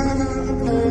Música